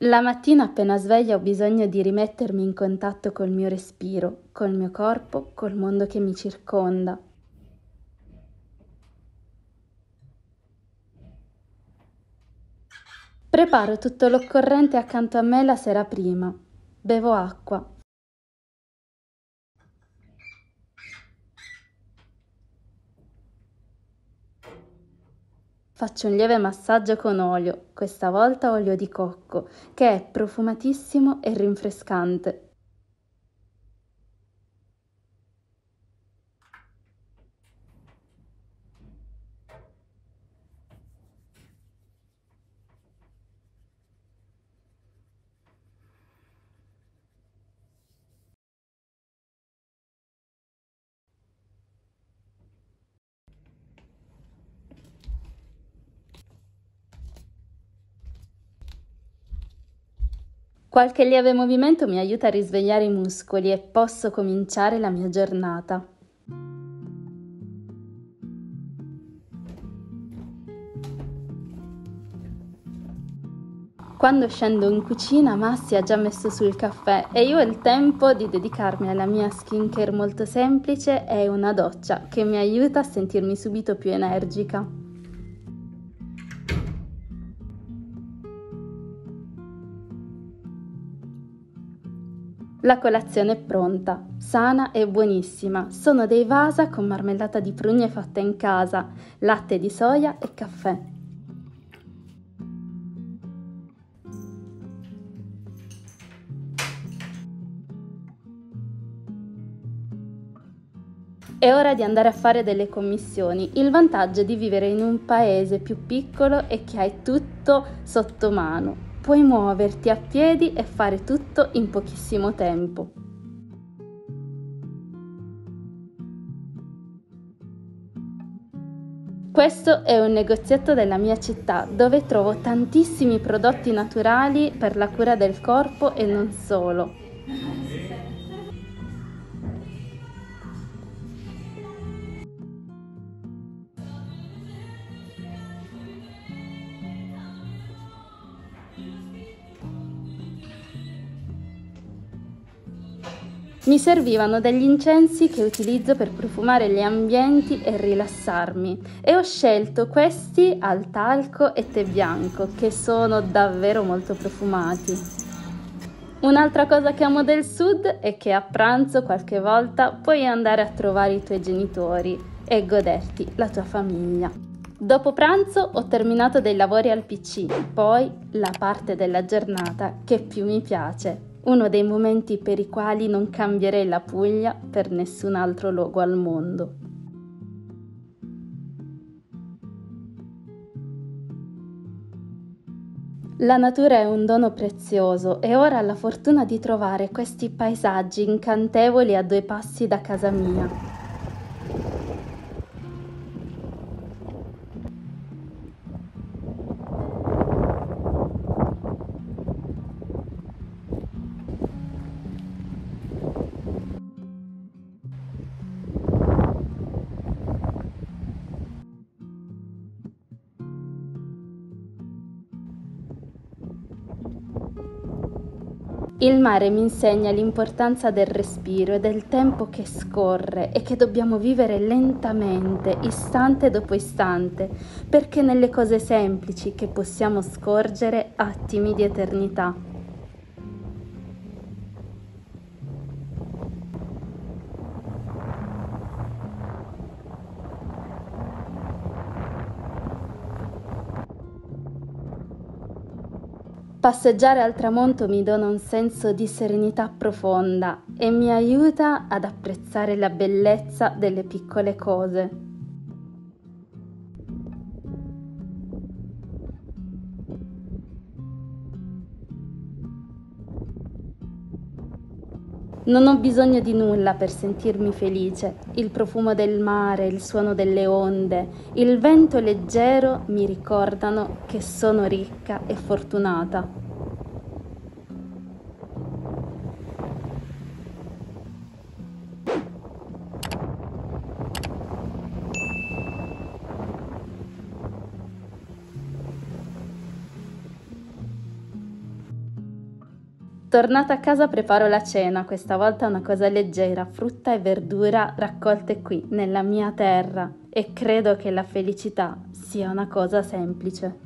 La mattina appena sveglia ho bisogno di rimettermi in contatto col mio respiro, col mio corpo, col mondo che mi circonda. Preparo tutto l'occorrente accanto a me la sera prima. Bevo acqua. Faccio un lieve massaggio con olio, questa volta olio di cocco, che è profumatissimo e rinfrescante. Qualche lieve movimento mi aiuta a risvegliare i muscoli e posso cominciare la mia giornata. Quando scendo in cucina Massi ha già messo sul caffè e io ho il tempo di dedicarmi alla mia skincare molto semplice e una doccia che mi aiuta a sentirmi subito più energica. La colazione è pronta, sana e buonissima. Sono dei vasa con marmellata di prugne fatta in casa, latte di soia e caffè. È ora di andare a fare delle commissioni. Il vantaggio di vivere in un paese più piccolo è che hai tutto sotto mano puoi muoverti a piedi e fare tutto in pochissimo tempo. Questo è un negozietto della mia città dove trovo tantissimi prodotti naturali per la cura del corpo e non solo. Mi servivano degli incensi che utilizzo per profumare gli ambienti e rilassarmi e ho scelto questi al talco e tè bianco che sono davvero molto profumati. Un'altra cosa che amo del sud è che a pranzo qualche volta puoi andare a trovare i tuoi genitori e goderti la tua famiglia. Dopo pranzo ho terminato dei lavori al PC, poi la parte della giornata che più mi piace, uno dei momenti per i quali non cambierei la Puglia per nessun altro luogo al mondo. La natura è un dono prezioso e ora ho la fortuna di trovare questi paesaggi incantevoli a due passi da casa mia. Il mare mi insegna l'importanza del respiro e del tempo che scorre e che dobbiamo vivere lentamente, istante dopo istante, perché nelle cose semplici che possiamo scorgere attimi di eternità. Passeggiare al tramonto mi dona un senso di serenità profonda e mi aiuta ad apprezzare la bellezza delle piccole cose. Non ho bisogno di nulla per sentirmi felice. Il profumo del mare, il suono delle onde, il vento leggero mi ricordano che sono ricca e fortunata. Tornata a casa preparo la cena, questa volta una cosa leggera, frutta e verdura raccolte qui, nella mia terra, e credo che la felicità sia una cosa semplice.